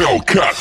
Hellcat.